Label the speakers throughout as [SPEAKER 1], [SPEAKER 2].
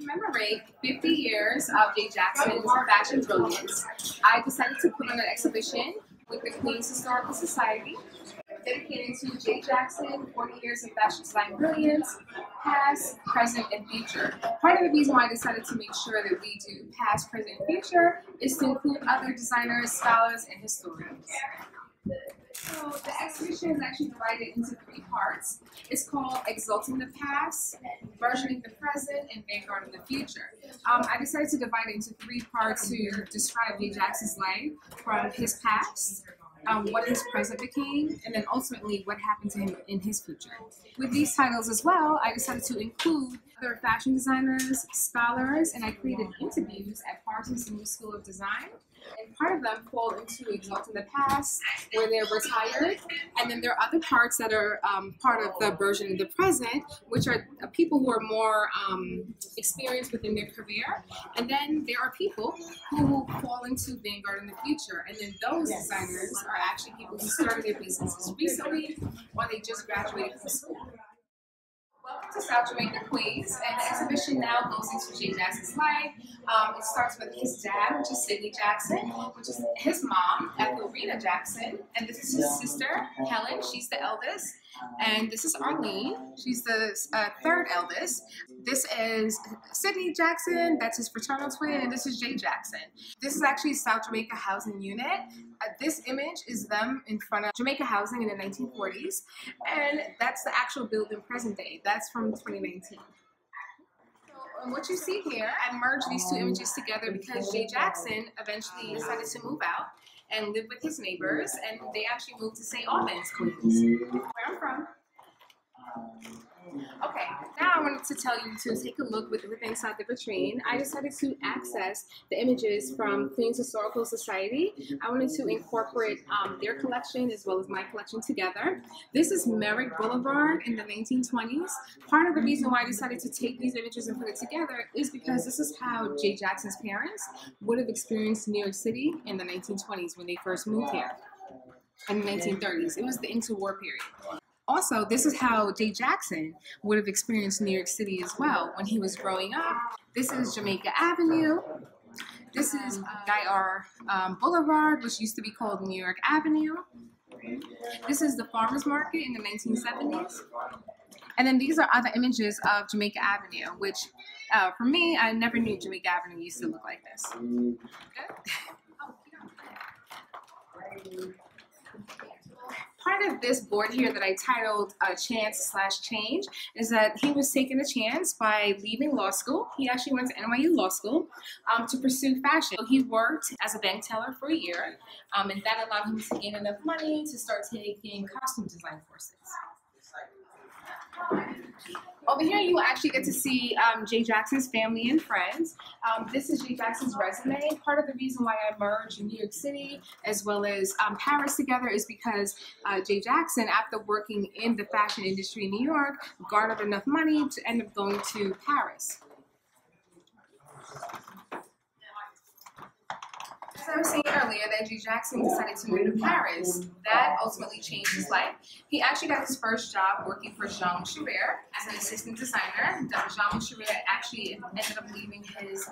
[SPEAKER 1] commemorate 50 years of Jay Jaxon's fashion brilliance, I decided to put on an exhibition with the Queens Historical Society dedicated to Jay Jaxon, 40 years of fashion design brilliance, past, present, and future. Part of the reason why I decided to make sure that we do past, present, and future is to include other designers, scholars, and historians. So the exhibition is actually divided into three parts. It's called Exalting the Past, Versioning the Present, and Vanguard of the Future. Um, I decided to divide it into three parts to describe Jay Jaxon's life from his past, um, what his present became, and then ultimately what happened to him in his future. With these titles as well, I decided to include other fashion designers, scholars, and I created interviews at Parsons New School of Design and part of them fall into Exalting the Past, where they're retired, and then there are other parts that are um, part of the version of the present, which are uh, people who are more um, experienced within their career, and then there are people who will fall into Vanguard in the future, and then those designers are actually people who started their businesses recently, or they just graduated from school. To South Jamaica, Queens, and the exhibition now goes into Jay Jaxon's life. Um, it starts with his dad, which is Sidney Jackson, which is his mom, Ethelrena Jackson, and this is his sister, Helen. She's the eldest. And this is Arlene. She's the uh, third eldest. This is Sidney Jackson. That's his fraternal twin. And this is Jay Jaxon. This is actually South Jamaica Housing Unit. Uh, this image is them in front of Jamaica Housing in the 1940s. And that's the actual building present day. That's from 2019 what you see here, I merged these two images together because Jay Jaxon eventually decided to move out and live with his neighbors, and they actually moved to St. Albans, Queens, where I'm from. Wanted to tell you to take a look with, within inside the vitrine. I decided to access the images from Queens Historical Society. I wanted to incorporate um, their collection as well as my collection together. This is Merrick Boulevard in the 1920s. Part of the reason why I decided to take these images and put it together is because this is how Jay Jaxon's parents would have experienced New York City in the 1920s when they first moved here in the 1930s. It was the interwar period also, this is how Jay Jaxon would have experienced New York City as well when he was growing up. This is Jamaica Avenue. This is uh, Guy R. Um, Boulevard, which used to be called New York Avenue. This is the farmer's market in the 1970s. And then these are other images of Jamaica Avenue, which uh, for me, I never knew Jamaica Avenue used to look like this. Good? part of this board here that I titled uh, Chance slash Change is that he was taking a chance by leaving law school. He actually went to NYU Law School um, to pursue fashion. So he worked as a bank teller for a year, um, and that allowed him to gain enough money to start taking costume design courses. Over here, you actually get to see um, Jay Jaxon's family and friends. Um, this is Jay Jaxon's resume. Part of the reason why I merged New York City as well as um, Paris together is because uh, Jay Jaxon, after working in the fashion industry in New York, garnered enough money to end up going to Paris. I was saying earlier that Jay Jaxon decided to move to Paris. That ultimately changed his life. He actually got his first job working for Jean Scherrer as an assistant designer. Jean Scherrer actually ended up leaving his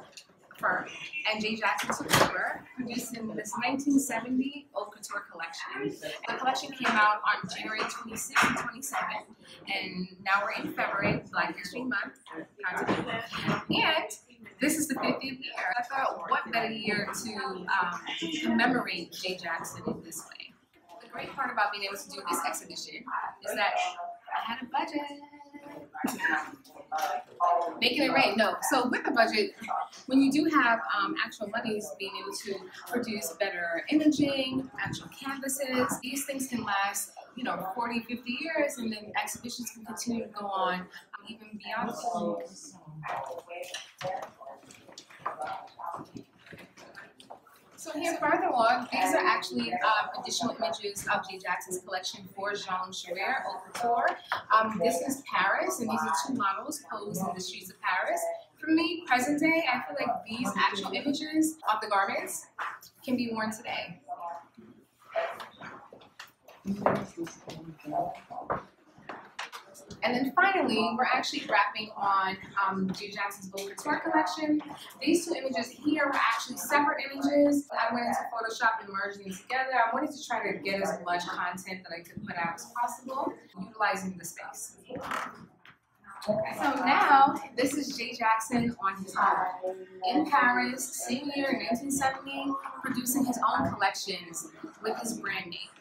[SPEAKER 1] firm, and Jay Jaxon took over, producing this 1970 haute couture collection. The collection came out on January 26 and 27, and now we're in February, Black History Month. And this is the 50th year. I thought, what better year to um, commemorate Jay Jaxon in this way? The great part about being able to do this exhibition is that I had a budget. Making it rain, no. So with the budget, when you do have um, actual monies, being able to produce better imaging, actual canvases, these things can last, you know, 40, 50 years, and then exhibitions can continue to go on um, even beyond. So here further along, these are actually um, additional images of Jay Jaxon's collection for Jean Scherrer Haute Couture. Um, this is Paris, and these are two models posed in the streets of Paris. For me, present day, I feel like these actual images of the garments can be worn today. And then finally, we're actually wrapping on um, Jay Jaxon's Vogue Couture collection. These two images here were actually separate images. I went into Photoshop and merged them together. I wanted to try to get as much content that I could put out as possible, utilizing the space. So now, this is Jay Jaxon on his own. In Paris, same year, 1970, producing his own collections with his brand name.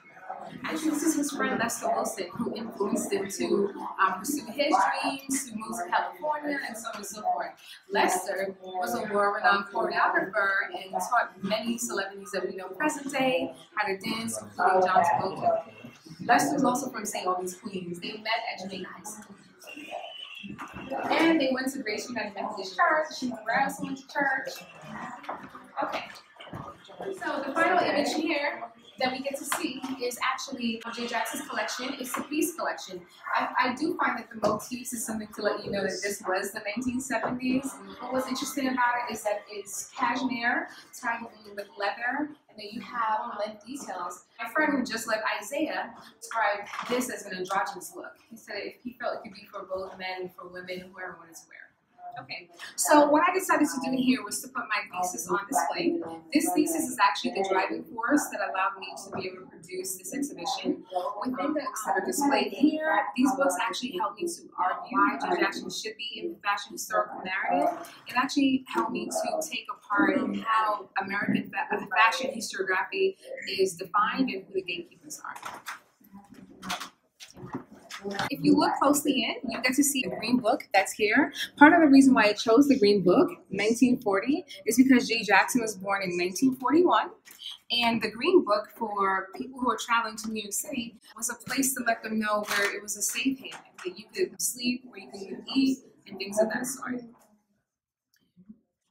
[SPEAKER 1] Actually, this is his friend Lester Wilson who influenced him to um, pursue his dreams, to move to California, and so on and so forth. Lester was a world-renowned choreographer and taught many celebrities that we know present day how to dance, including John Travolta. Lester was also from St. Albans, Queens. They met at Jamaica High School. And they went to Grace United Methodist Church. Else went to church? Okay. So the final image here that we get to see is actually Jay Jaxon's collection. is piece collection. I, I do find that the motifs is something to let you know that this was the 1970s. But what's interesting about it is that it's cashmere tied with leather, and then you have length details. My friend who just left Isaiah described this as an androgynous look. He said if he felt it could be for both men, for women, whoever wanted to wear. Okay, so what I decided to do here was to put my thesis on display. This thesis is actually the driving force that allowed me to be able to produce this exhibition. Within the books that are displayed here, these books actually helped me to argue why Jay Jaxon should be in the fashion historical narrative. It actually helped me to take apart how American fa fashion historiography is defined and who the gatekeepers are. If you look closely in, you get to see the green book that's here. Part of the reason why I chose the green book, 1940, is because Jay Jaxon was born in 1941. And the Green Book, for people who are traveling to New York City, was a place to let them know where it was a safe haven, that you could sleep, where you could eat, and things of that sort.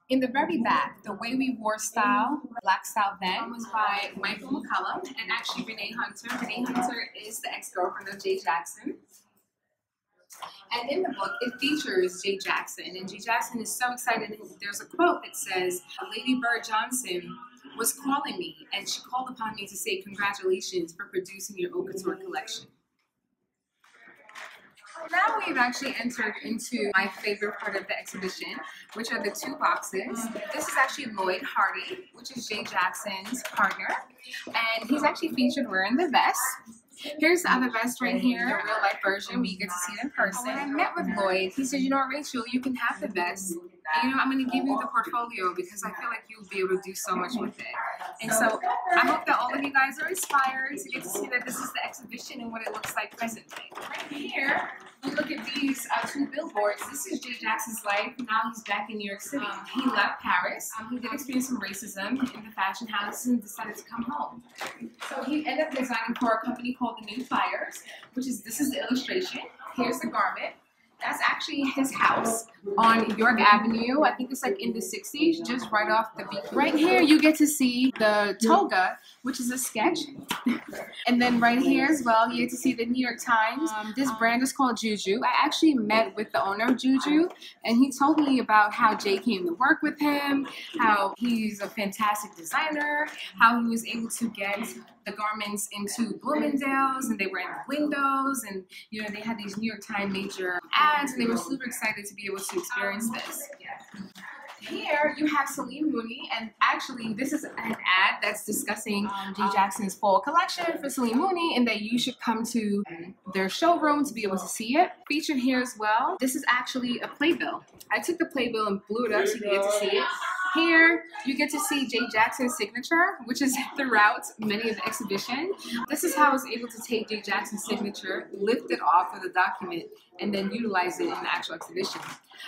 [SPEAKER 1] In the very back, the way we wore style, black style then, was by Michael McCollum and actually Renee Hunter. Renee Hunter is the ex-girlfriend of Jay Jaxon. And in the book, it features Jay Jaxon. And Jay Jaxon is so excited. There's a quote that says, Lady Bird Johnson was calling me, and she called upon me to say congratulations for producing your couture collection. Now we've actually entered into my favorite part of the exhibition, which are the two boxes. This is actually Lloyd Hardy, which is Jay Jaxon's partner, and he's actually featured wearing the vest. Here's the other vest right here, the real life version, where you get to see it in person. When I met with Lloyd, he said, you know what, Rachel, you can have the vest. And, you know, I'm going to give you the portfolio because I feel like you'll be able to do so much with it. And so I hope that all of you guys are inspired to get to see that this is the exhibition and what it looks like presently. Right here, look at these uh, two billboards. This is Jay Jaxon's life. Now he's back in New York City. Um, he left Paris. Um, he did experience some racism in the fashion house and decided to come home. So he ended up designing for a company called The New Fires, which is this is the illustration. Here's the garment. That's actually his house on York Avenue. I think it's like in the 60s, just right off the beach. Right here, you get to see the toga, which is a sketch. and then right here as well, you get to see the New York Times. Um, this brand is called Juju. I actually met with the owner of Juju, and he told me about how Jay came to work with him, how he's a fantastic designer, how he was able to get the garments into Bloomingdale's and they were in the windows and you know they had these New York Times major ads and they were super excited to be able to experience this. Here you have Celine Mooney, and actually this is an ad that's discussing um, Jay Jaxon's fall collection for Celine Mooney, and that you should come to their showroom to be able to see it. Featured here as well. This is actually a playbill. I took the playbill and blew it up so you can get to see it. Here, you get to see Jay Jaxon's signature, which is throughout many of the exhibition. This is how I was able to take Jay Jaxon's signature, lift it off of the document, and then utilize it in the actual exhibition.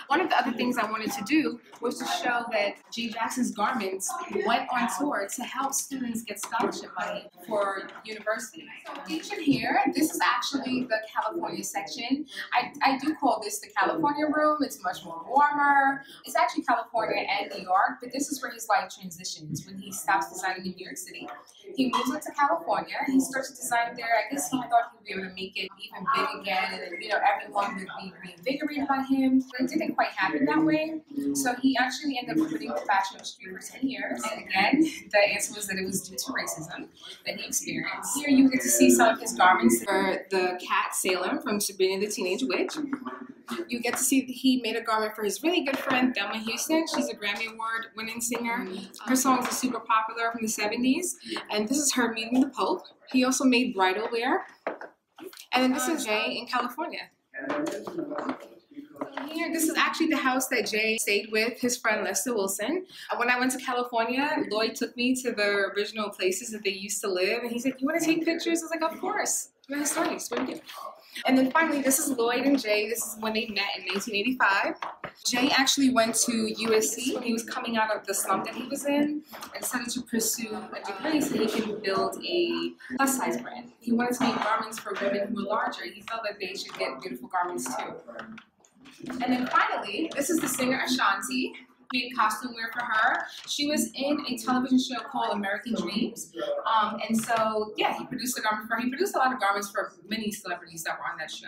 [SPEAKER 1] One of the other things I wanted to do was to show that Jay Jaxon's garments went on tour to help students get scholarship money for university. So here, this is actually the California section. I, I do call this the California room. It's much more warmer. It's actually California and New York, but this is where his life transitions when he stops designing in New York City. He moves into California. He starts to design there. I guess he thought he would be able to make it even big again, and you know everyone would be reinvigorated by him. But it didn't quite happen that way. So he actually ended up quitting the fashion industry for 10 years. And again, the answer was that it was due to racism that he experienced. Here you get to see some of his garments for the cat Salem from Sabrina the Teenage Witch. You get to see he made a garment for his really good friend Thelma Houston. She's a Grammy Award winning singer. Her songs are super popular from the 70s. And this is her meeting the Pope. He also made bridal wear. And then this um, is Jay in California. So Here, this is actually the house that Jay stayed with his friend Lester Wilson. Uh, when I went to California, Lloyd took me to the original places that they used to live, and he said, "You want to take pictures?" I was like, "Of course." I'm a historian, swim and then finally, this is Lloyd and Jay. This is when they met in 1985. Jay actually went to USC. When he was coming out of the slump that he was in and decided to pursue a degree so he could build a plus size brand. He wanted to make garments for women who were larger. He felt that they should get beautiful garments too. And then finally, this is the singer Ashanti made costume wear for her. She was in a television show called American Dreams. Um, and so, yeah, he produced a garment for her. He produced a lot of garments for many celebrities that were on that show.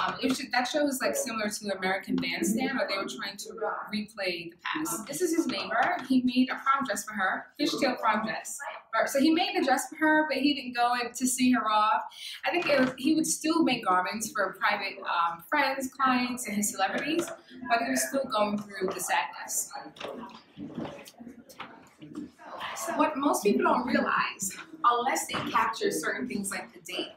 [SPEAKER 1] Um, was, that show was like similar to American Bandstand, where they were trying to replay the past. This is his neighbor. He made a prom dress for her, fishtail prom dress. So he made the dress for her, but he didn't go in to see her off. I think was, he would still make garments for private um, friends, clients, and his celebrities, but he was still going through the sadness. So what most people don't realize, unless they capture certain things like the date,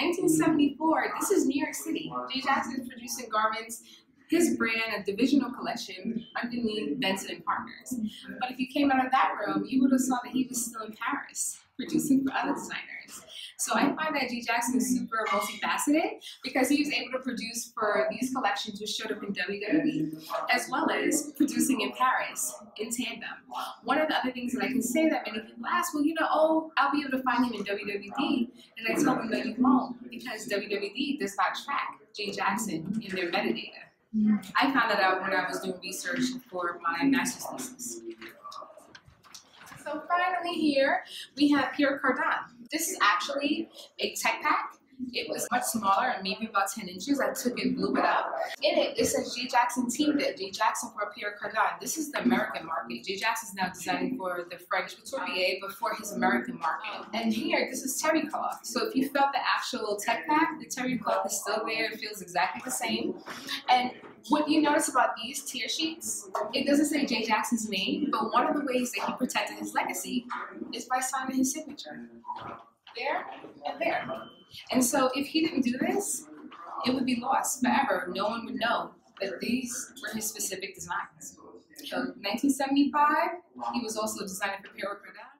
[SPEAKER 1] 1974, this is New York City. Jay is producing garments his brand a divisional collection underneath Benson and Partners. But if you came out of that room, you would have saw that he was still in Paris producing for other designers. So I find that Jay Jaxon is super multifaceted because he was able to produce for these collections which showed up in WWD, as well as producing in Paris in tandem. One of the other things that I can say that many people ask, well, you know, oh, I'll be able to find him in WWD, and I tell them that you won't because WWD does not track Jay Jaxon in their metadata. I found that out when I was doing research for my master's thesis. So finally here, we have Pierre Cardin. This is actually a tech pack it was much smaller and maybe about 10 inches. I took it, blew it up. In it, it says Jay Jaxon teamed it. Jay Jaxon for Pierre Cardin. This is the American market. Jay Jaxon is now designing for the French Couturier, but for his American market. And here, this is terry cloth. So if you felt the actual tech pack, the terry cloth is still there. It feels exactly the same. And what you notice about these tear sheets, it doesn't say Jay Jaxon's name, but one of the ways that he protected his legacy is by signing his signature there and there. And so if he didn't do this, it would be lost forever. No one would know that these were his specific designs. So 1975, he was also designing for Pierre Cardin.